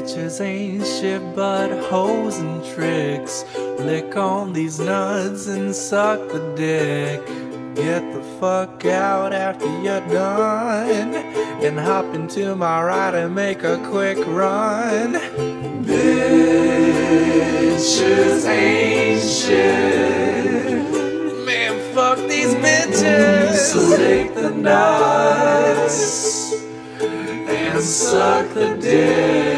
Bitches ain't shit but hoes and tricks. Lick on these nuts and suck the dick. Get the fuck out after you're done. And hop into my ride and make a quick run. Bitches ain't shit. Man, fuck these bitches. So take the nuts and suck the dick.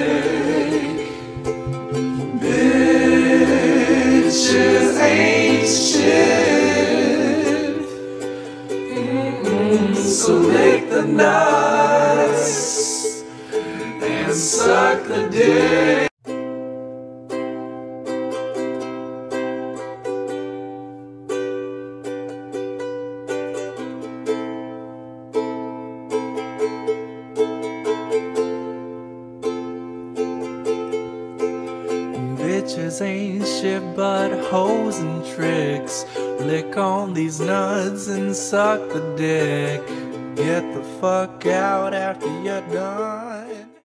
So make the nuts and suck the dick. Bitches ain't shit but hoes and tricks. Lick on these nuts and suck the dick. Get the fuck out after you're done.